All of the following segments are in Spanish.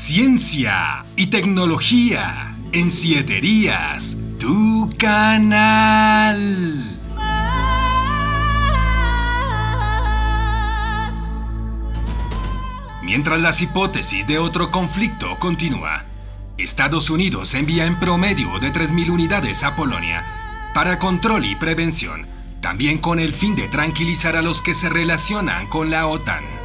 Ciencia y tecnología en siete días, tu canal. Mientras las hipótesis de otro conflicto continúa, Estados Unidos envía en promedio de 3.000 unidades a Polonia para control y prevención, también con el fin de tranquilizar a los que se relacionan con la OTAN.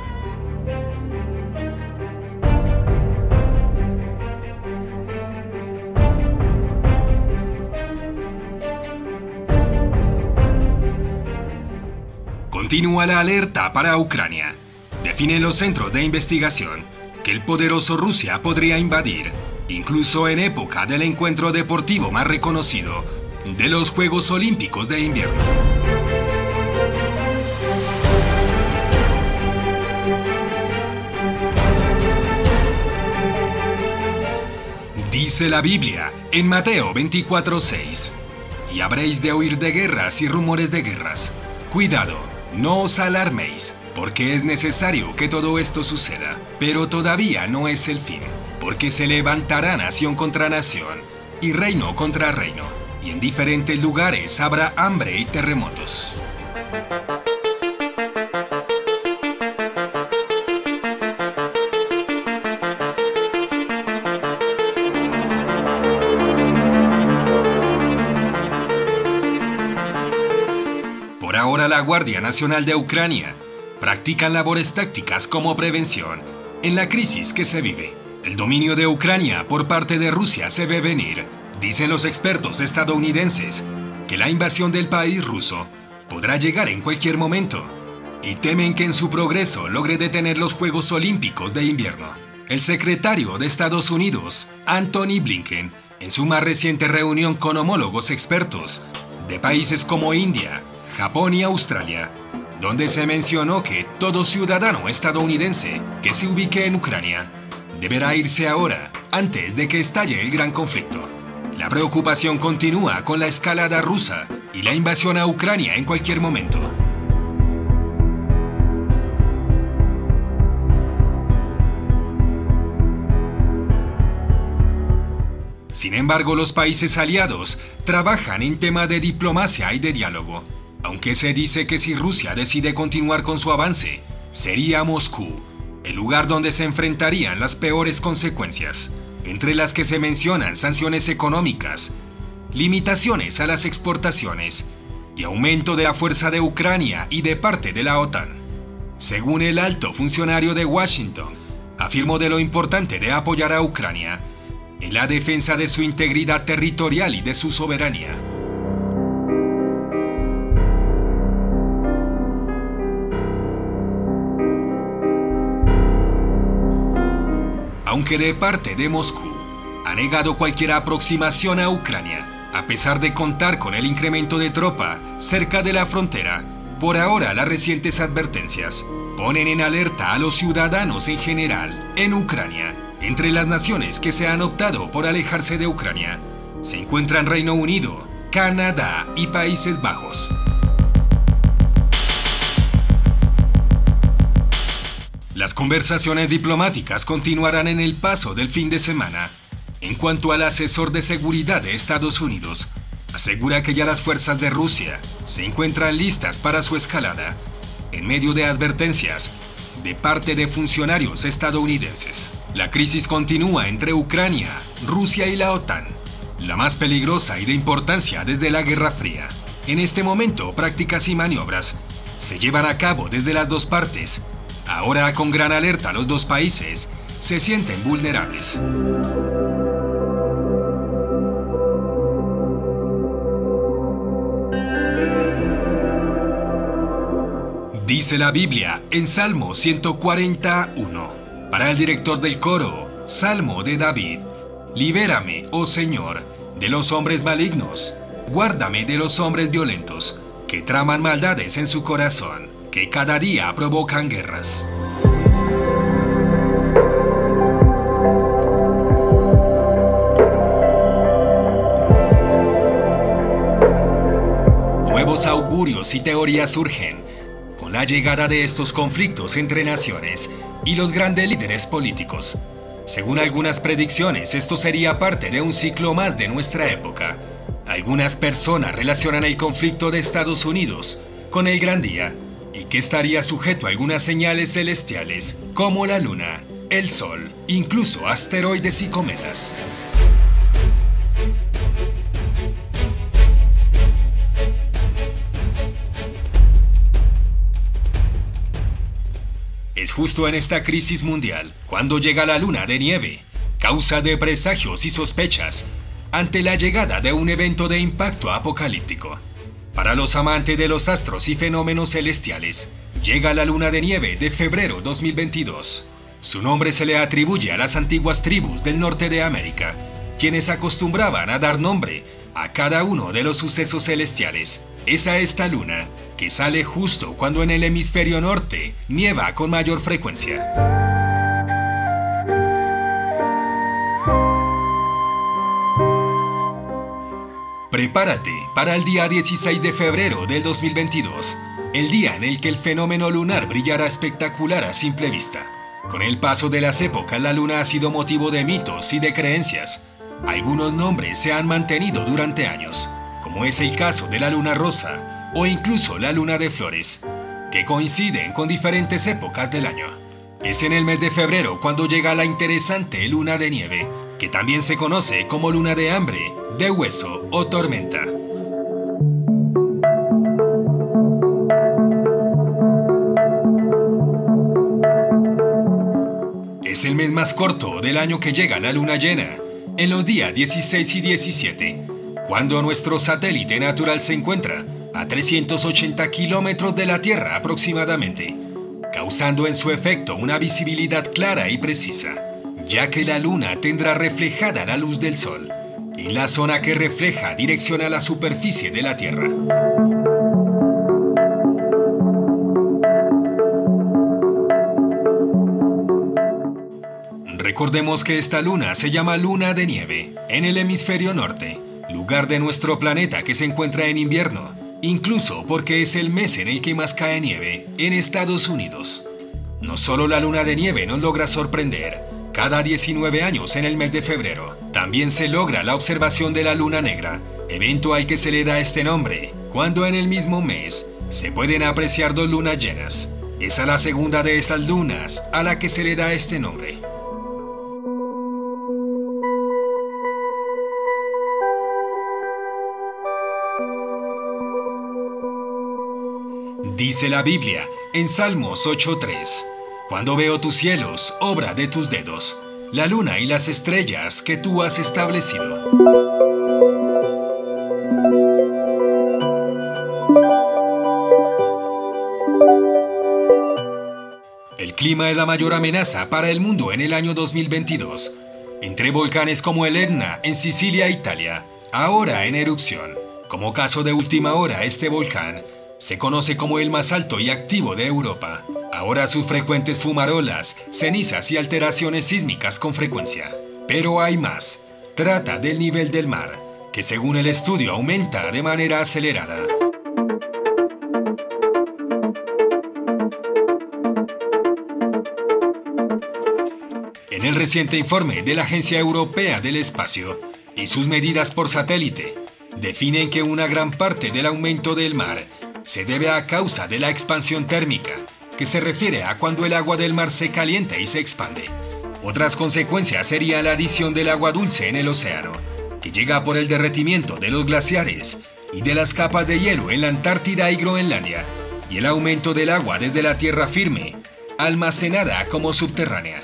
Continúa la alerta para Ucrania. Define los centros de investigación que el poderoso Rusia podría invadir, incluso en época del encuentro deportivo más reconocido de los Juegos Olímpicos de Invierno. Dice la Biblia en Mateo 24:6, y habréis de oír de guerras y rumores de guerras. Cuidado, no os alarméis, porque es necesario que todo esto suceda, pero todavía no es el fin, porque se levantará nación contra nación y reino contra reino, y en diferentes lugares habrá hambre y terremotos. La Guardia Nacional de Ucrania practica labores tácticas como prevención en la crisis que se vive. El dominio de Ucrania por parte de Rusia se ve venir. Dicen los expertos estadounidenses que la invasión del país ruso podrá llegar en cualquier momento y temen que en su progreso logre detener los Juegos Olímpicos de invierno. El secretario de Estados Unidos, Anthony Blinken, en su más reciente reunión con homólogos expertos de países como India, Japón y Australia, donde se mencionó que todo ciudadano estadounidense que se ubique en Ucrania deberá irse ahora, antes de que estalle el gran conflicto. La preocupación continúa con la escalada rusa y la invasión a Ucrania en cualquier momento. Sin embargo, los países aliados trabajan en tema de diplomacia y de diálogo, aunque se dice que si Rusia decide continuar con su avance, sería Moscú, el lugar donde se enfrentarían las peores consecuencias, entre las que se mencionan sanciones económicas, limitaciones a las exportaciones y aumento de la fuerza de Ucrania y de parte de la OTAN. Según el alto funcionario de Washington, afirmó de lo importante de apoyar a Ucrania en la defensa de su integridad territorial y de su soberanía. Aunque de parte de Moscú ha negado cualquier aproximación a Ucrania, a pesar de contar con el incremento de tropa cerca de la frontera, por ahora las recientes advertencias ponen en alerta a los ciudadanos en general en Ucrania. Entre las naciones que se han optado por alejarse de Ucrania se encuentran Reino Unido, Canadá y Países Bajos. Las conversaciones diplomáticas continuarán en el paso del fin de semana. En cuanto al asesor de seguridad de Estados Unidos, asegura que ya las fuerzas de Rusia se encuentran listas para su escalada, en medio de advertencias de parte de funcionarios estadounidenses. La crisis continúa entre Ucrania, Rusia y la OTAN, la más peligrosa y de importancia desde la Guerra Fría. En este momento, prácticas y maniobras se llevan a cabo desde las dos partes. Ahora, con gran alerta, los dos países se sienten vulnerables. Dice la Biblia en Salmo 141, para el director del coro, Salmo de David, Libérame, oh Señor, de los hombres malignos, guárdame de los hombres violentos, que traman maldades en su corazón, que cada día provocan guerras. Nuevos augurios y teorías surgen con la llegada de estos conflictos entre naciones y los grandes líderes políticos. Según algunas predicciones, esto sería parte de un ciclo más de nuestra época. Algunas personas relacionan el conflicto de Estados Unidos con el Gran Día y que estaría sujeto a algunas señales celestiales como la Luna, el Sol, incluso asteroides y cometas. Es justo en esta crisis mundial cuando llega la luna de nieve, causa de presagios y sospechas, ante la llegada de un evento de impacto apocalíptico. Para los amantes de los astros y fenómenos celestiales, llega la luna de nieve de febrero 2022. Su nombre se le atribuye a las antiguas tribus del norte de América, quienes acostumbraban a dar nombre a cada uno de los sucesos celestiales. Es a esta luna que sale justo cuando en el hemisferio norte nieva con mayor frecuencia. Prepárate para el día 16 de febrero del 2022, el día en el que el fenómeno lunar brillará espectacular a simple vista. Con el paso de las épocas, la luna ha sido motivo de mitos y de creencias. Algunos nombres se han mantenido durante años, como es el caso de la luna rosa o incluso la luna de flores, que coinciden con diferentes épocas del año. Es en el mes de febrero cuando llega la interesante luna de nieve, que también se conoce como luna de hambre, de hueso o tormenta. Es el mes más corto del año que llega la luna llena, en los días 16 y 17, cuando nuestro satélite natural se encuentra a 380 kilómetros de la Tierra aproximadamente, causando en su efecto una visibilidad clara y precisa, ya que la luna tendrá reflejada la luz del sol en la zona que refleja dirección a la superficie de la Tierra. Recordemos que esta luna se llama luna de nieve en el hemisferio norte, lugar de nuestro planeta que se encuentra en invierno, incluso porque es el mes en el que más cae nieve en Estados Unidos. No solo la luna de nieve nos logra sorprender, cada 19 años en el mes de febrero también se logra la observación de la luna negra, evento al que se le da este nombre, cuando en el mismo mes se pueden apreciar dos lunas llenas. Es a la segunda de esas lunas a la que se le da este nombre. Dice la Biblia en Salmos 8.3, Cuando veo tus cielos, obra de tus dedos, la luna y las estrellas que tú has establecido. El clima es la mayor amenaza para el mundo en el año 2022, entre volcanes como el Etna en Sicilia, Italia, ahora en erupción. Como caso de última hora, este volcán se conoce como el más alto y activo de Europa. Ahora sus frecuentes fumarolas, cenizas y alteraciones sísmicas con frecuencia. Pero hay más. Trata del nivel del mar, que según el estudio aumenta de manera acelerada. En el reciente informe de la Agencia Europea del Espacio y sus medidas por satélite, definen que una gran parte del aumento del mar se debe a causa de la expansión térmica, que se refiere a cuando el agua del mar se calienta y se expande. Otras consecuencias serían la adición del agua dulce en el océano, que llega por el derretimiento de los glaciares y de las capas de hielo en la Antártida y Groenlandia, y el aumento del agua desde la tierra firme, almacenada como subterránea.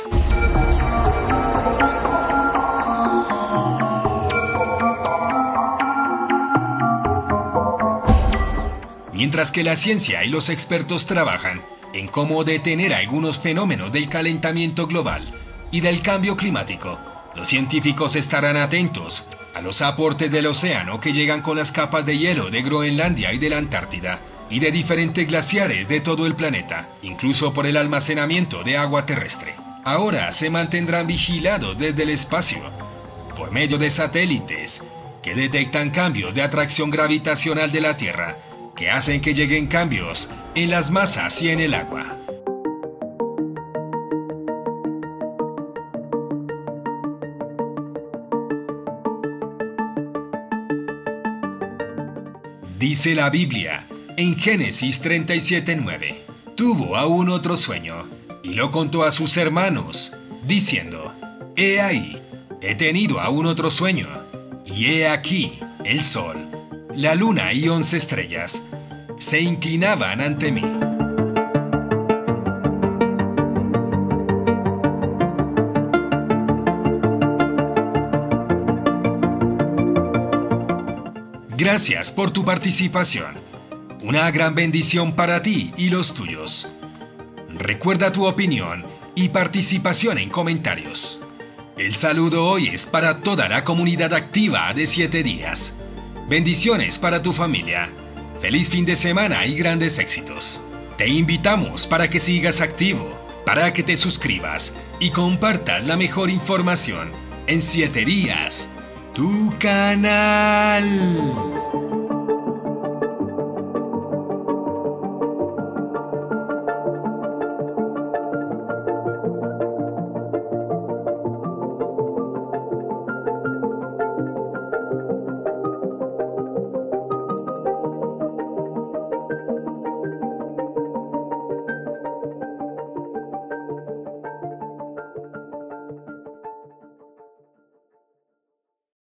Mientras que la ciencia y los expertos trabajan en cómo detener algunos fenómenos del calentamiento global y del cambio climático, los científicos estarán atentos a los aportes del océano que llegan con las capas de hielo de Groenlandia y de la Antártida y de diferentes glaciares de todo el planeta, incluso por el almacenamiento de agua terrestre. Ahora se mantendrán vigilados desde el espacio por medio de satélites que detectan cambios de atracción gravitacional de la Tierra que hacen que lleguen cambios en las masas y en el agua. Dice la Biblia en Génesis 37:9, tuvo aún otro sueño y lo contó a sus hermanos, diciendo, He ahí, he tenido aún otro sueño, y he aquí el sol la luna y once estrellas se inclinaban ante mí. Gracias por tu participación. Una gran bendición para ti y los tuyos. Recuerda tu opinión y participación en comentarios. El saludo hoy es para toda la comunidad activa de 7 días. Bendiciones para tu familia. Feliz fin de semana y grandes éxitos. Te invitamos para que sigas activo, para que te suscribas y compartas la mejor información en 7 días. Tu canal.